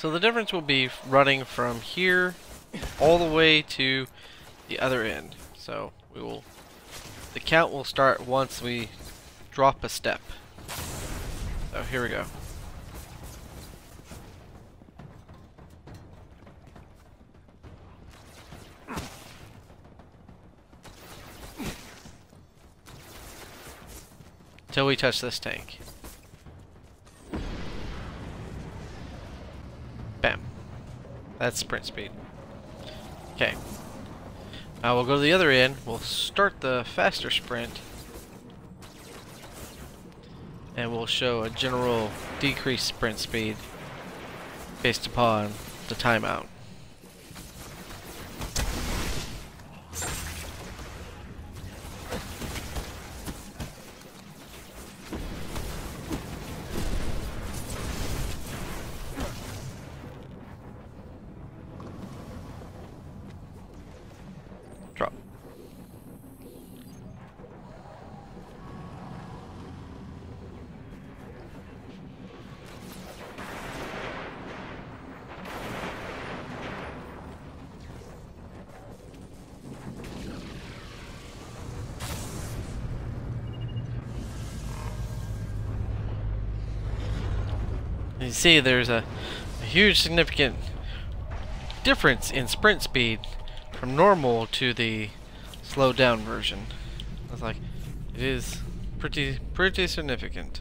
So the difference will be running from here all the way to the other end. So we will, the count will start once we drop a step. So here we go. Until we touch this tank. That's sprint speed. Okay. Now we'll go to the other end. We'll start the faster sprint. And we'll show a general decreased sprint speed based upon the timeout. You see there's a, a huge significant difference in sprint speed from normal to the slowed down version. It's like it is pretty pretty significant.